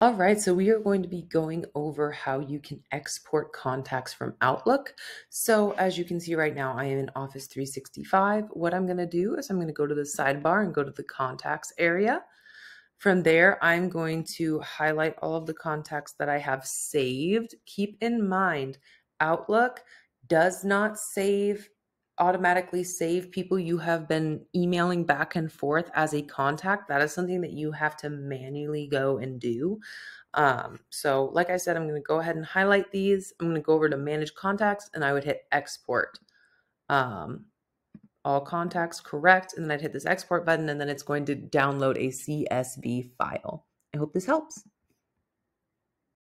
All right, so we are going to be going over how you can export contacts from Outlook. So as you can see right now, I am in Office 365. What I'm going to do is I'm going to go to the sidebar and go to the contacts area. From there, I'm going to highlight all of the contacts that I have saved. Keep in mind, Outlook does not save automatically save people you have been emailing back and forth as a contact. That is something that you have to manually go and do. Um, so, like I said, I'm going to go ahead and highlight these. I'm going to go over to manage contacts and I would hit export. Um, all contacts correct. And then I'd hit this export button and then it's going to download a CSV file. I hope this helps.